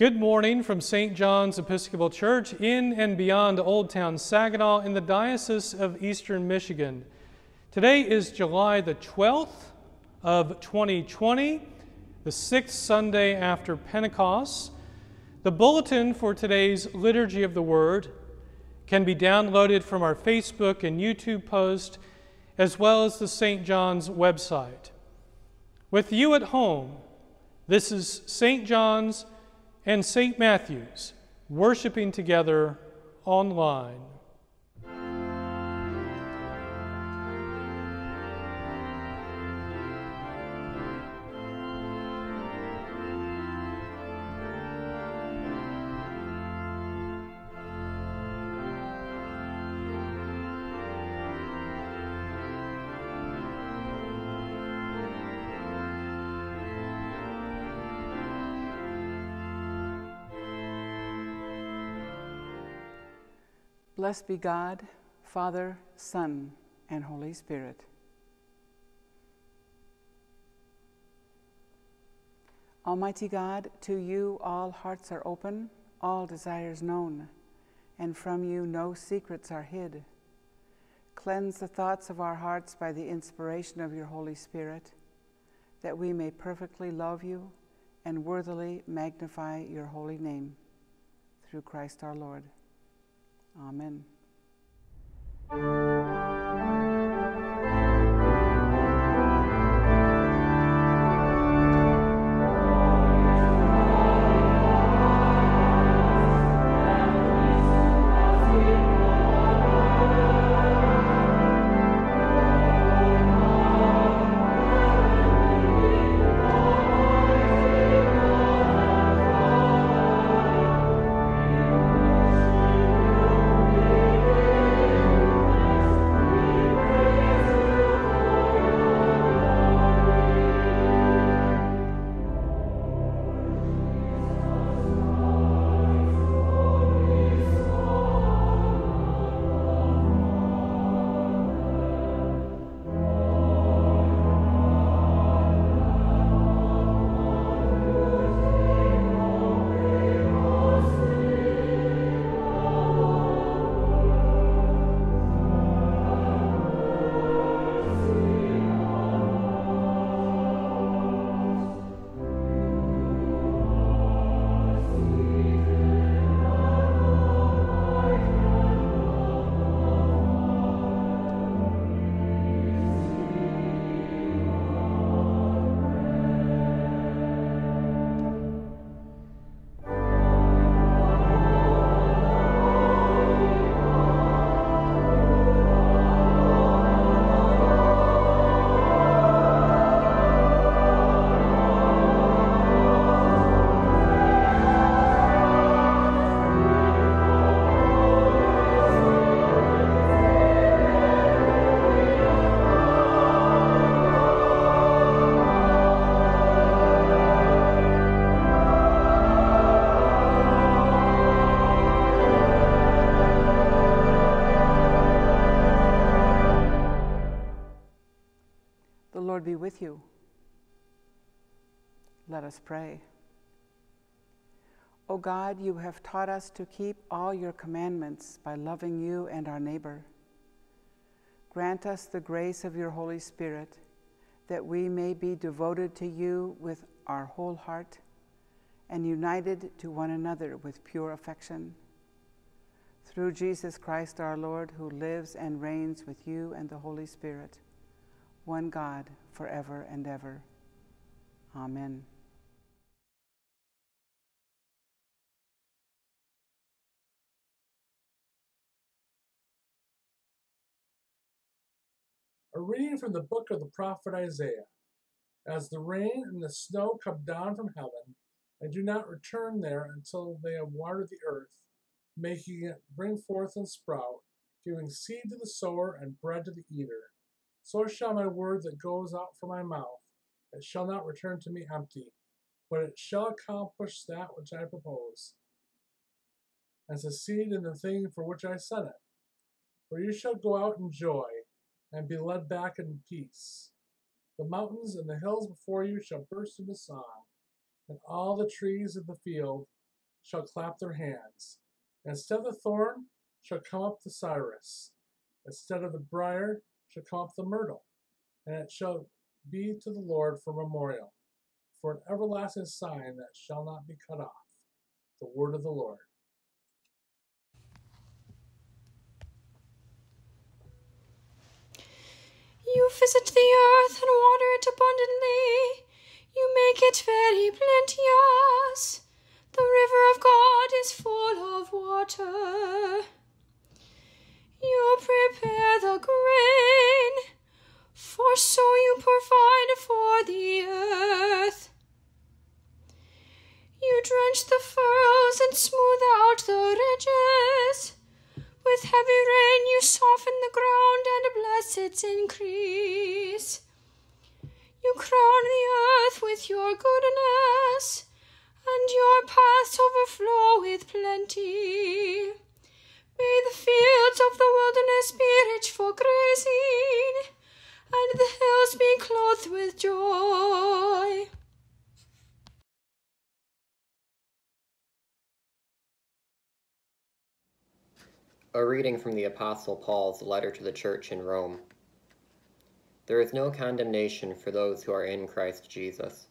Good morning from St. John's Episcopal Church in and beyond Old Town Saginaw in the Diocese of Eastern Michigan. Today is July the 12th of 2020, the sixth Sunday after Pentecost. The bulletin for today's Liturgy of the Word can be downloaded from our Facebook and YouTube post, as well as the St. John's website. With you at home, this is St. John's and St. Matthew's worshiping together online. Blessed be God, Father, Son, and Holy Spirit. Almighty God, to you all hearts are open, all desires known, and from you no secrets are hid. Cleanse the thoughts of our hearts by the inspiration of your Holy Spirit, that we may perfectly love you and worthily magnify your holy name. Through Christ our Lord. Amen. Us pray. O God, you have taught us to keep all your commandments by loving you and our neighbor. Grant us the grace of your Holy Spirit that we may be devoted to you with our whole heart and united to one another with pure affection. Through Jesus Christ our Lord, who lives and reigns with you and the Holy Spirit, one God, forever and ever. Amen. Reading from the book of the prophet Isaiah. As the rain and the snow come down from heaven, and do not return there until they have watered the earth, making it bring forth and sprout, giving seed to the sower and bread to the eater. So shall my word that goes out from my mouth. It shall not return to me empty, but it shall accomplish that which I propose, and succeed in the thing for which I sent it. For you shall go out in joy, and be led back in peace. The mountains and the hills before you shall burst into song, and all the trees of the field shall clap their hands. Instead of the thorn shall come up the cypress. Instead of the brier shall come up the myrtle. And it shall be to the Lord for memorial, for an everlasting sign that shall not be cut off. The word of the Lord. You visit the earth and water it abundantly. You make it very plenteous. The river of God is full of water. You prepare the grain, for so you provide for the earth. You drench the furrows and smooth out the ridges. With heavy rain you soften the ground and bless its increase. You crown the earth with your goodness, and your paths overflow with plenty. May the fields of the wilderness be rich for grazing, and the hills be clothed with joy. A reading from the Apostle Paul's letter to the church in Rome. There is no condemnation for those who are in Christ Jesus.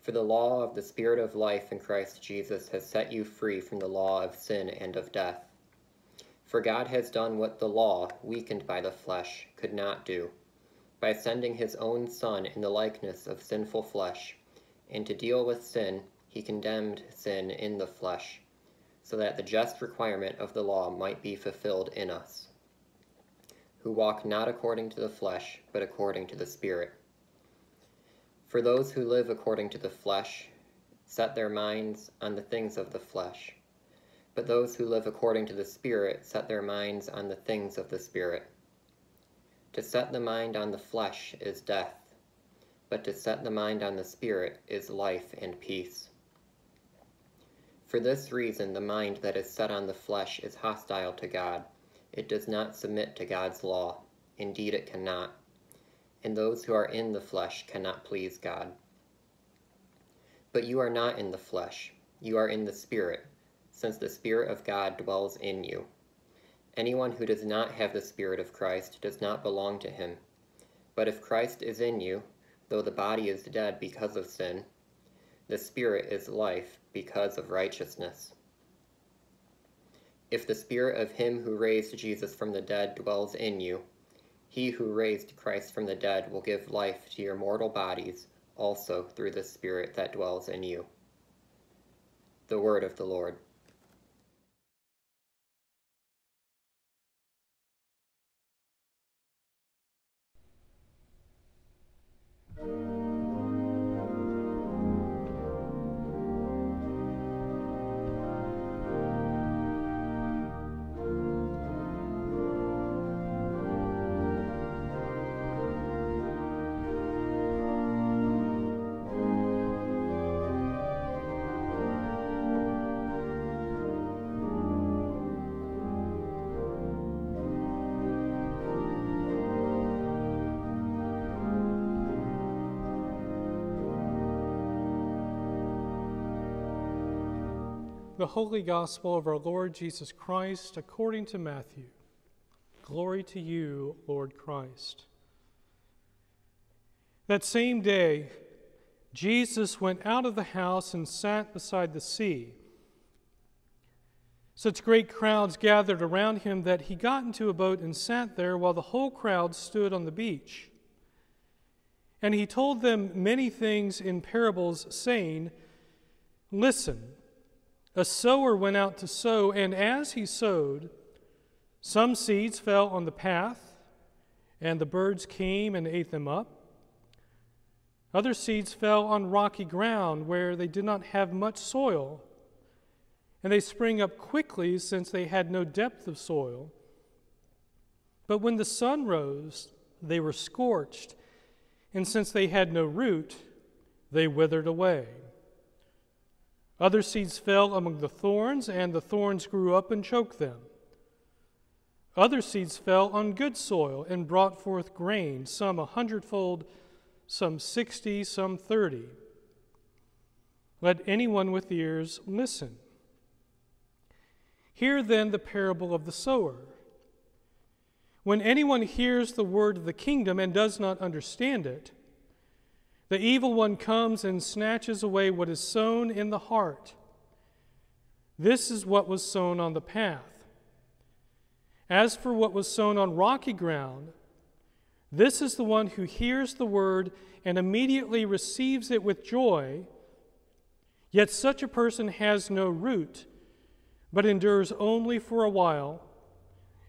For the law of the Spirit of life in Christ Jesus has set you free from the law of sin and of death. For God has done what the law, weakened by the flesh, could not do, by sending his own Son in the likeness of sinful flesh, and to deal with sin, he condemned sin in the flesh so that the just requirement of the law might be fulfilled in us, who walk not according to the flesh, but according to the Spirit. For those who live according to the flesh set their minds on the things of the flesh, but those who live according to the Spirit set their minds on the things of the Spirit. To set the mind on the flesh is death, but to set the mind on the Spirit is life and peace. For this reason, the mind that is set on the flesh is hostile to God. It does not submit to God's law. Indeed, it cannot. And those who are in the flesh cannot please God. But you are not in the flesh. You are in the Spirit, since the Spirit of God dwells in you. Anyone who does not have the Spirit of Christ does not belong to him. But if Christ is in you, though the body is dead because of sin, the Spirit is life because of righteousness. If the Spirit of him who raised Jesus from the dead dwells in you, he who raised Christ from the dead will give life to your mortal bodies also through the Spirit that dwells in you. The Word of the Lord. The Holy Gospel of our Lord Jesus Christ according to Matthew. Glory to you, Lord Christ. That same day, Jesus went out of the house and sat beside the sea. Such great crowds gathered around him that he got into a boat and sat there while the whole crowd stood on the beach. And he told them many things in parables, saying, Listen. A sower went out to sow, and as he sowed, some seeds fell on the path, and the birds came and ate them up. Other seeds fell on rocky ground where they did not have much soil, and they sprang up quickly since they had no depth of soil. But when the sun rose, they were scorched, and since they had no root, they withered away. Other seeds fell among the thorns, and the thorns grew up and choked them. Other seeds fell on good soil and brought forth grain, some a hundredfold, some sixty, some thirty. Let anyone with ears listen. Hear then the parable of the sower. When anyone hears the word of the kingdom and does not understand it, the evil one comes and snatches away what is sown in the heart. This is what was sown on the path. As for what was sown on rocky ground, this is the one who hears the word and immediately receives it with joy. Yet such a person has no root, but endures only for a while.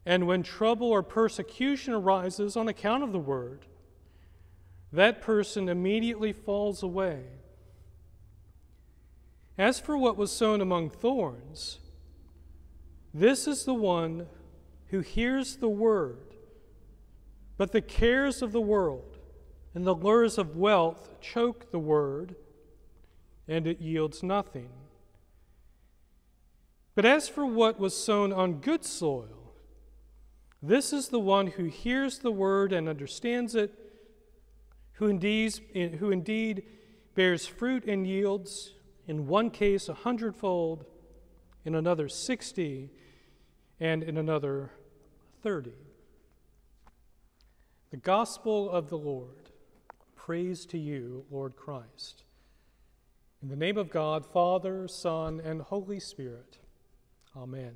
And when trouble or persecution arises on account of the word, that person immediately falls away. As for what was sown among thorns, this is the one who hears the word, but the cares of the world and the lures of wealth choke the word, and it yields nothing. But as for what was sown on good soil, this is the one who hears the word and understands it, who indeed, who indeed bears fruit and yields in one case a hundredfold, in another sixty, and in another thirty. The gospel of the Lord. Praise to you, Lord Christ. In the name of God, Father, Son, and Holy Spirit. Amen.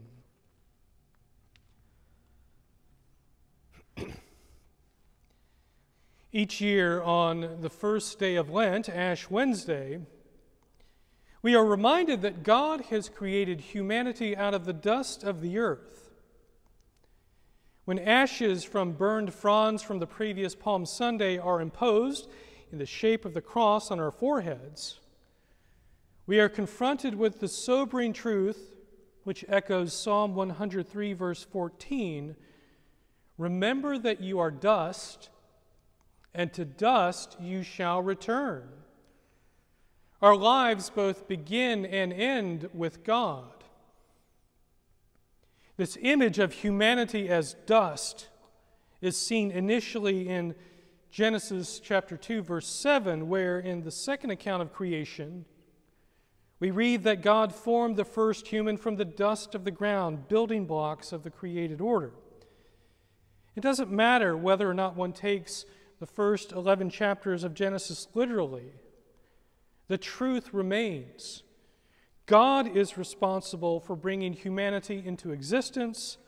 Each year on the first day of Lent, Ash Wednesday, we are reminded that God has created humanity out of the dust of the earth. When ashes from burned fronds from the previous Palm Sunday are imposed in the shape of the cross on our foreheads, we are confronted with the sobering truth, which echoes Psalm 103, verse 14 Remember that you are dust, and to dust you shall return. Our lives both begin and end with God. This image of humanity as dust is seen initially in Genesis chapter 2, verse 7, where in the second account of creation, we read that God formed the first human from the dust of the ground, building blocks of the created order. It doesn't matter whether or not one takes the first 11 chapters of Genesis literally the truth remains. God is responsible for bringing humanity into existence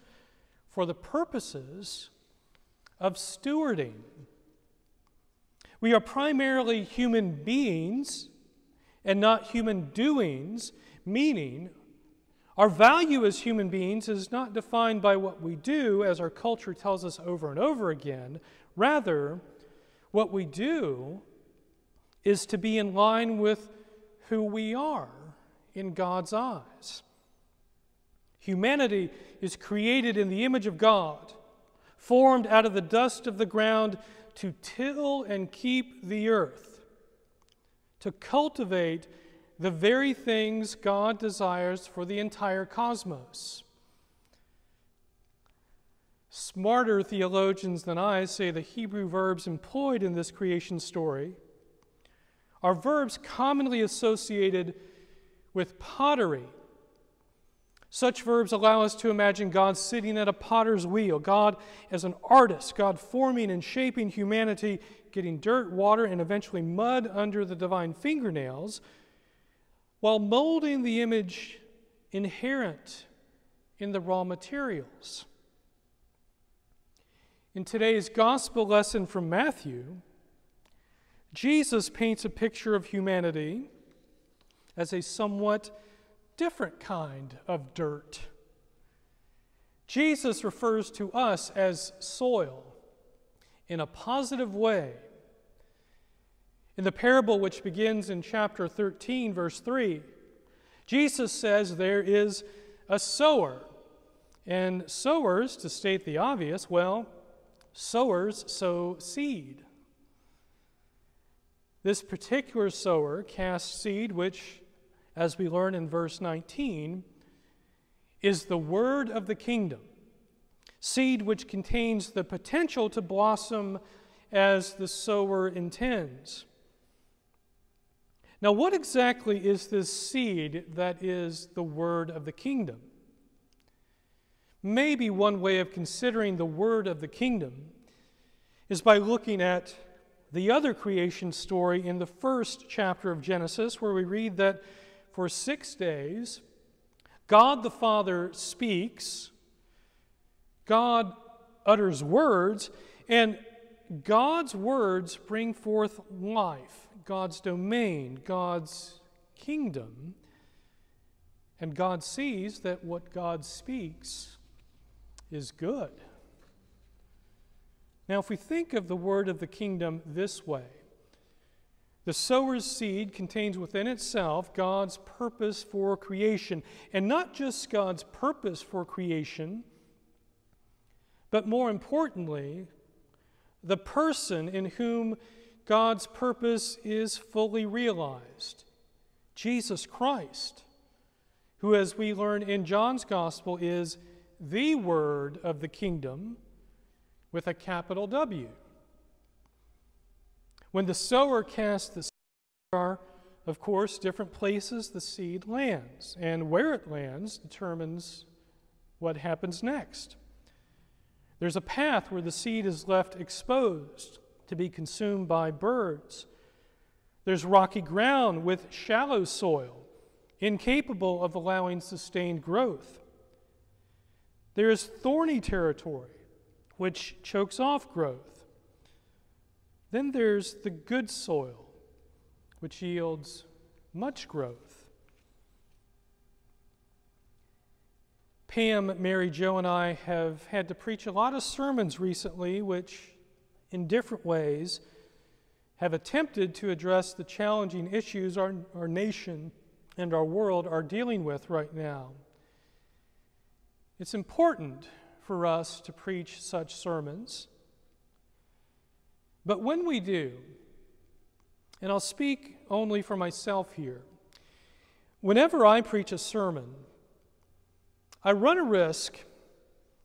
for the purposes of stewarding. We are primarily human beings and not human doings, meaning our value as human beings is not defined by what we do, as our culture tells us over and over again. Rather, what we do is to be in line with who we are in God's eyes. Humanity is created in the image of God, formed out of the dust of the ground to till and keep the earth, to cultivate the very things God desires for the entire cosmos. Smarter theologians than I say the Hebrew verbs employed in this creation story are verbs commonly associated with pottery. Such verbs allow us to imagine God sitting at a potter's wheel, God as an artist, God forming and shaping humanity, getting dirt, water, and eventually mud under the divine fingernails, while molding the image inherent in the raw materials. In today's gospel lesson from Matthew, Jesus paints a picture of humanity as a somewhat different kind of dirt. Jesus refers to us as soil in a positive way. In the parable which begins in chapter 13, verse 3, Jesus says there is a sower. And sowers, to state the obvious, well, sowers sow seed. This particular sower casts seed, which, as we learn in verse 19, is the word of the kingdom. Seed which contains the potential to blossom as the sower intends. Now, what exactly is this seed that is the word of the kingdom? Maybe one way of considering the word of the kingdom is by looking at the other creation story in the first chapter of Genesis, where we read that for six days, God the Father speaks, God utters words, and God's words bring forth life, God's domain, God's kingdom. And God sees that what God speaks is good. Now, if we think of the word of the kingdom this way, the sower's seed contains within itself God's purpose for creation, and not just God's purpose for creation, but more importantly, the person in whom God's purpose is fully realized Jesus Christ, who, as we learn in John's Gospel, is the Word of the kingdom with a capital W. When the sower casts the seed, there are, of course, different places the seed lands, and where it lands determines what happens next. There's a path where the seed is left exposed to be consumed by birds. There's rocky ground with shallow soil, incapable of allowing sustained growth. There is thorny territory, which chokes off growth. Then there's the good soil, which yields much growth. Pam, Mary Jo, and I have had to preach a lot of sermons recently, which, in different ways, have attempted to address the challenging issues our, our nation and our world are dealing with right now. It's important for us to preach such sermons. But when we do, and I'll speak only for myself here, whenever I preach a sermon, I run a risk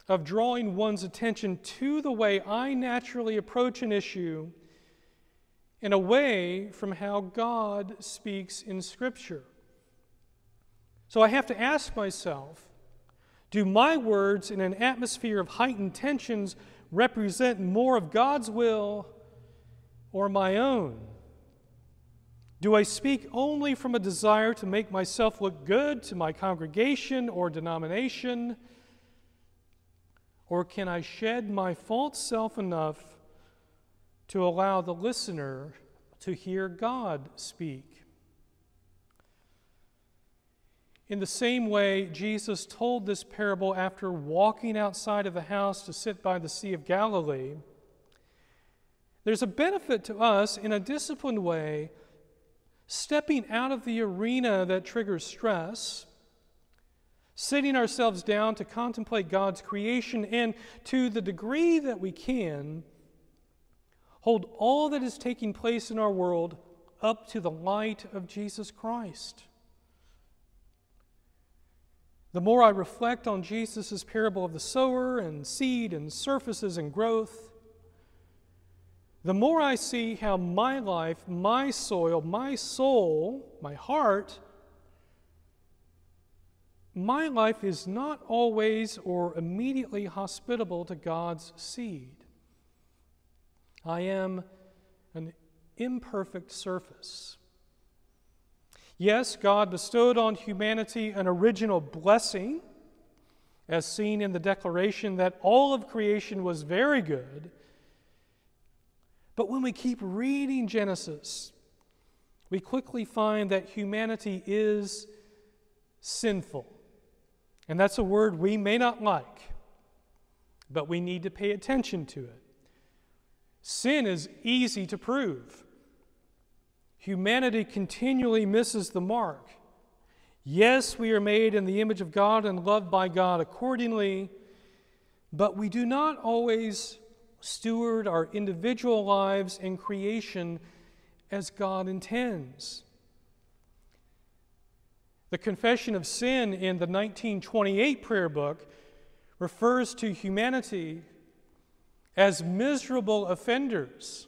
of drawing one's attention to the way I naturally approach an issue and away from how God speaks in Scripture. So I have to ask myself do my words in an atmosphere of heightened tensions represent more of God's will or my own? Do I speak only from a desire to make myself look good to my congregation or denomination? Or can I shed my false self enough to allow the listener to hear God speak? In the same way, Jesus told this parable after walking outside of the house to sit by the Sea of Galilee. There's a benefit to us in a disciplined way, stepping out of the arena that triggers stress, sitting ourselves down to contemplate God's creation, and to the degree that we can, hold all that is taking place in our world up to the light of Jesus Christ. The more I reflect on Jesus' parable of the sower and seed and surfaces and growth, the more I see how my life, my soil, my soul, my heart, my life is not always or immediately hospitable to God's seed. I am an imperfect surface. Yes, God bestowed on humanity an original blessing, as seen in the declaration that all of creation was very good. But when we keep reading Genesis, we quickly find that humanity is sinful. And that's a word we may not like, but we need to pay attention to it. Sin is easy to prove humanity continually misses the mark. Yes, we are made in the image of God and loved by God accordingly, but we do not always steward our individual lives and creation as God intends. The confession of sin in the 1928 prayer book refers to humanity as miserable offenders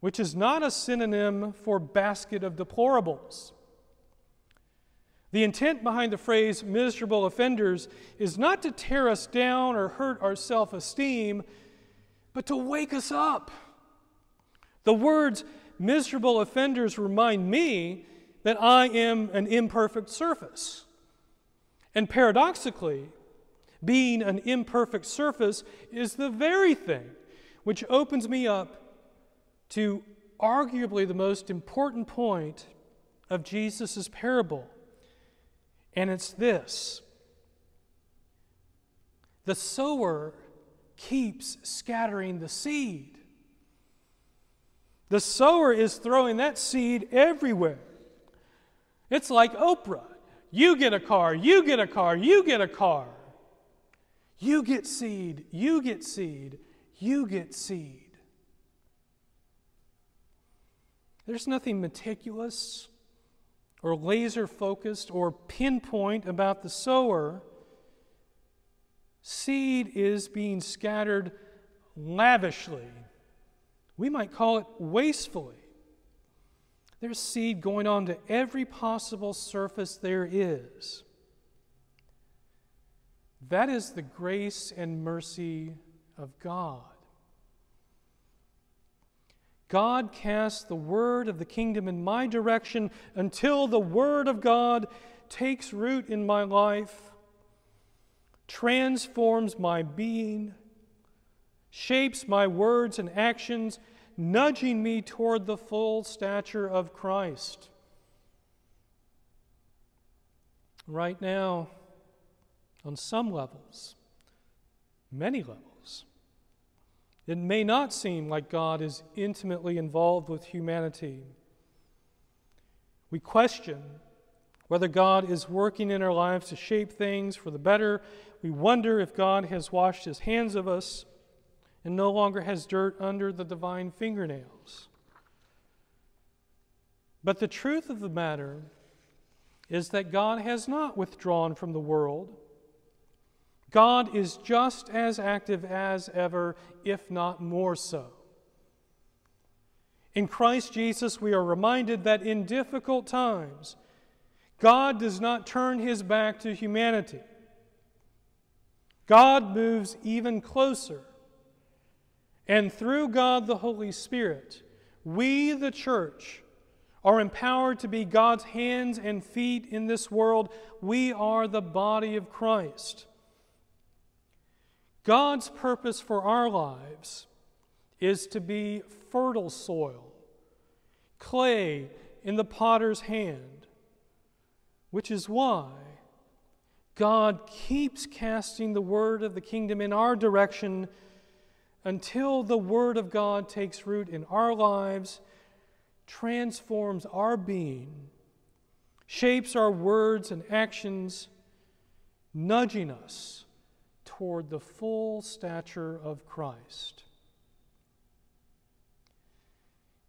which is not a synonym for basket of deplorables. The intent behind the phrase miserable offenders is not to tear us down or hurt our self esteem, but to wake us up. The words miserable offenders remind me that I am an imperfect surface. And paradoxically, being an imperfect surface is the very thing which opens me up to arguably the most important point of Jesus' parable. And it's this the sower keeps scattering the seed. The sower is throwing that seed everywhere. It's like Oprah. You get a car, you get a car, you get a car. You get seed, you get seed, you get seed. There's nothing meticulous or laser focused or pinpoint about the sower. Seed is being scattered lavishly. We might call it wastefully. There's seed going on to every possible surface there is. That is the grace and mercy of God. God casts the word of the kingdom in my direction until the word of God takes root in my life, transforms my being, shapes my words and actions, nudging me toward the full stature of Christ. Right now, on some levels, many levels. It may not seem like God is intimately involved with humanity. We question whether God is working in our lives to shape things for the better. We wonder if God has washed his hands of us and no longer has dirt under the divine fingernails. But the truth of the matter is that God has not withdrawn from the world God is just as active as ever, if not more so. In Christ Jesus, we are reminded that in difficult times, God does not turn his back to humanity. God moves even closer. And through God the Holy Spirit, we, the church, are empowered to be God's hands and feet in this world. We are the body of Christ. God's purpose for our lives is to be fertile soil, clay in the potter's hand, which is why God keeps casting the word of the kingdom in our direction until the word of God takes root in our lives, transforms our being, shapes our words and actions, nudging us toward the full stature of Christ.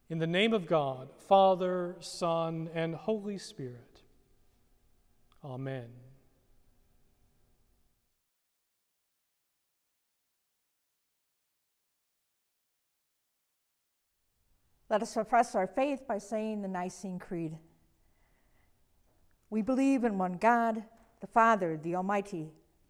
In the name of God, Father, Son, and Holy Spirit. Amen. Let us profess our faith by saying the Nicene Creed. We believe in one God, the Father, the Almighty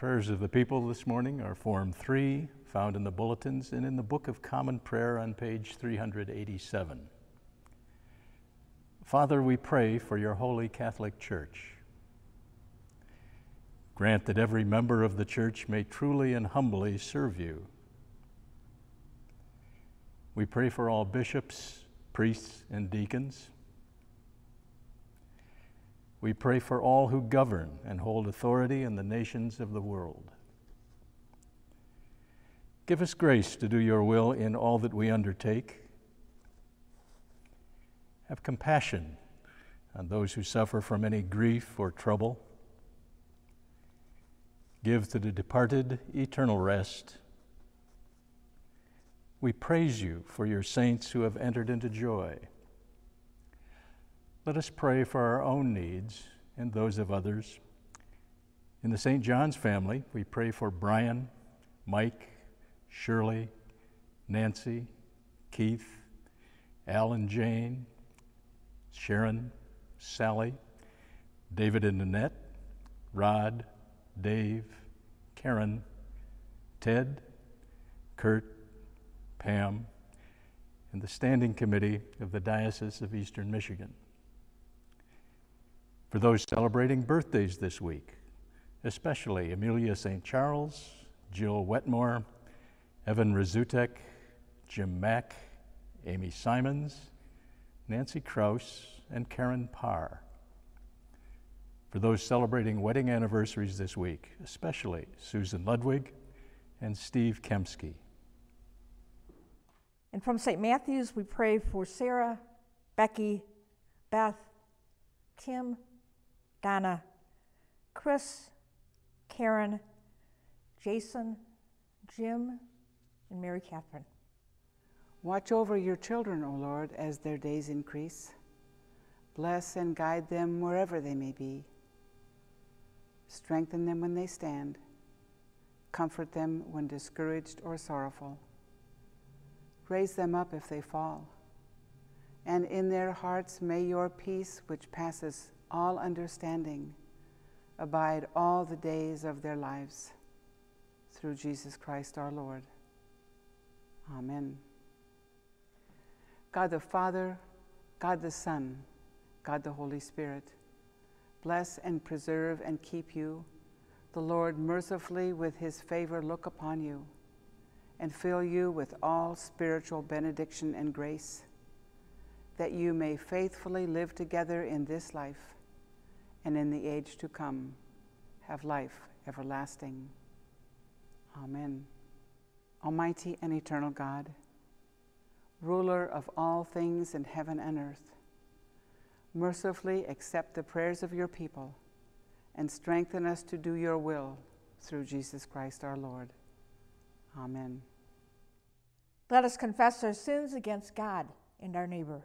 Prayers of the people this morning are Form 3, found in the bulletins and in the Book of Common Prayer on page 387. Father, we pray for your holy Catholic Church. Grant that every member of the church may truly and humbly serve you. We pray for all bishops, priests, and deacons. We pray for all who govern and hold authority in the nations of the world. Give us grace to do your will in all that we undertake. Have compassion on those who suffer from any grief or trouble. Give to the departed eternal rest. We praise you for your saints who have entered into joy. Let us pray for our own needs and those of others. In the St. John's family, we pray for Brian, Mike, Shirley, Nancy, Keith, Alan Jane, Sharon, Sally, David and Annette, Rod, Dave, Karen, Ted, Curt, Pam, and the Standing Committee of the Diocese of Eastern Michigan. For those celebrating birthdays this week, especially Amelia St. Charles, Jill Wetmore, Evan Rizutek, Jim Mack, Amy Simons, Nancy Kraus, and Karen Parr. For those celebrating wedding anniversaries this week, especially Susan Ludwig and Steve Kemsky. And from St. Matthew's, we pray for Sarah, Becky, Beth, Kim, Donna, Chris, Karen, Jason, Jim, and Mary Catherine. Watch over your children, O Lord, as their days increase. Bless and guide them wherever they may be. Strengthen them when they stand. Comfort them when discouraged or sorrowful. Raise them up if they fall. And in their hearts may your peace, which passes all understanding, abide all the days of their lives. Through Jesus Christ our Lord. Amen. God the Father, God the Son, God the Holy Spirit, bless and preserve and keep you. The Lord mercifully with his favor look upon you and fill you with all spiritual benediction and grace, that you may faithfully live together in this life and in the age to come, have life everlasting. Amen. Almighty and eternal God, ruler of all things in heaven and earth, mercifully accept the prayers of your people and strengthen us to do your will through Jesus Christ our Lord. Amen. Let us confess our sins against God and our neighbor.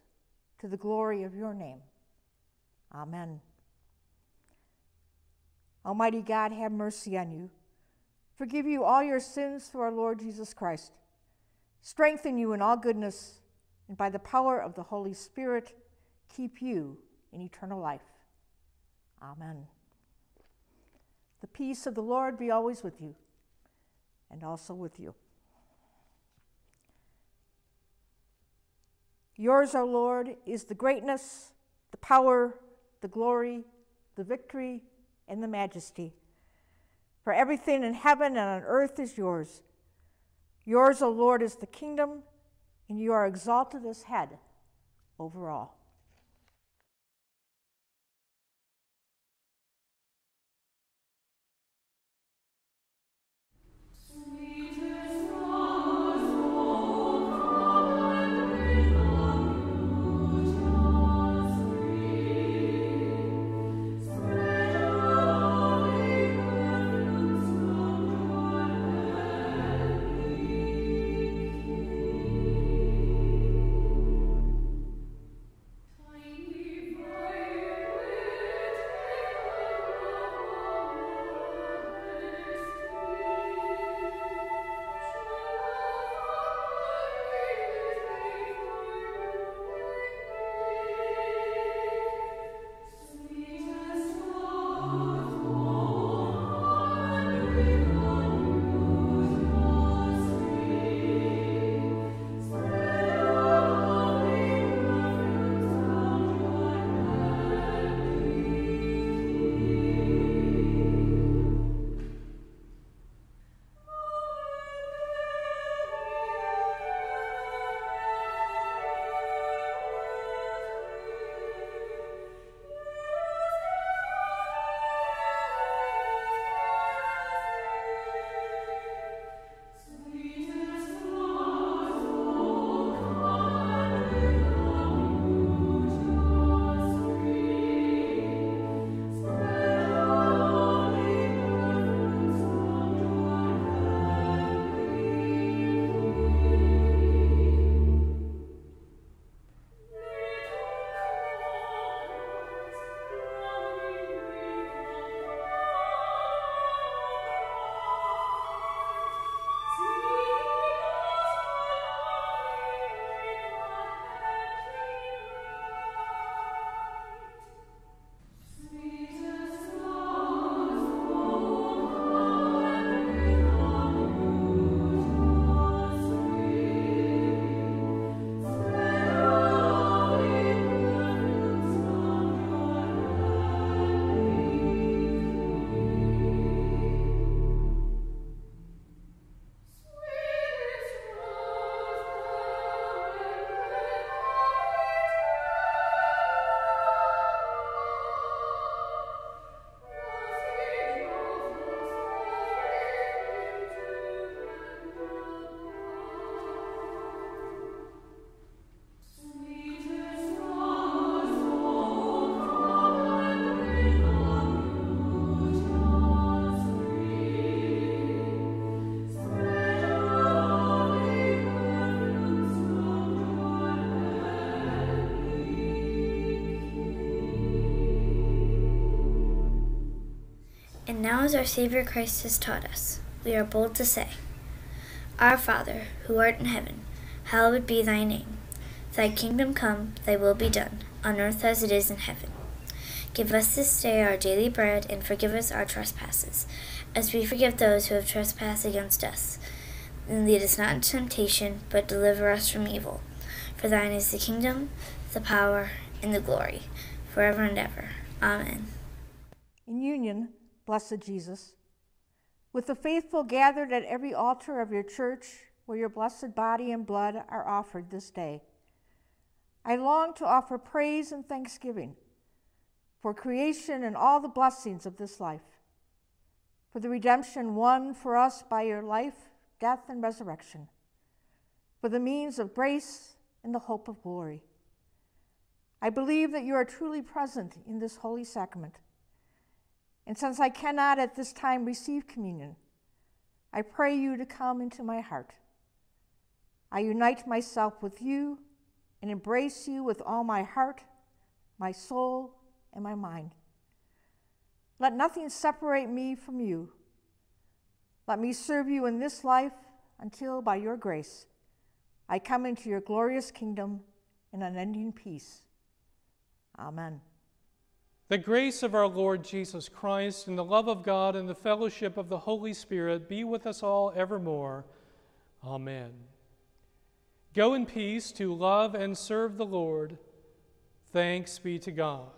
to the glory of your name. Amen. Almighty God, have mercy on you. Forgive you all your sins through our Lord Jesus Christ. Strengthen you in all goodness, and by the power of the Holy Spirit, keep you in eternal life. Amen. The peace of the Lord be always with you, and also with you. Yours, O Lord, is the greatness, the power, the glory, the victory, and the majesty. For everything in heaven and on earth is yours. Yours, O Lord, is the kingdom, and you are exalted as head over all. Now, as our Savior Christ has taught us, we are bold to say, Our Father, who art in heaven, hallowed be thy name. Thy kingdom come, thy will be done, on earth as it is in heaven. Give us this day our daily bread, and forgive us our trespasses, as we forgive those who have trespassed against us. And lead us not into temptation, but deliver us from evil. For thine is the kingdom, the power, and the glory, forever and ever. Amen. In union, blessed Jesus, with the faithful gathered at every altar of your church where your blessed body and blood are offered this day, I long to offer praise and thanksgiving for creation and all the blessings of this life, for the redemption won for us by your life, death, and resurrection, for the means of grace and the hope of glory. I believe that you are truly present in this holy sacrament. And since I cannot at this time receive communion, I pray you to come into my heart. I unite myself with you and embrace you with all my heart, my soul, and my mind. Let nothing separate me from you. Let me serve you in this life until, by your grace, I come into your glorious kingdom in unending peace. Amen. The grace of our Lord Jesus Christ and the love of God and the fellowship of the Holy Spirit be with us all evermore. Amen. Go in peace to love and serve the Lord. Thanks be to God.